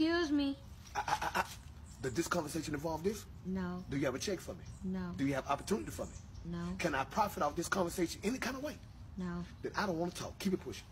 Excuse me. I, I, I, does this conversation involve this? No. Do you have a check for me? No. Do you have opportunity for me? No. Can I profit off this conversation any kind of way? No. Then I don't want to talk. Keep it pushing.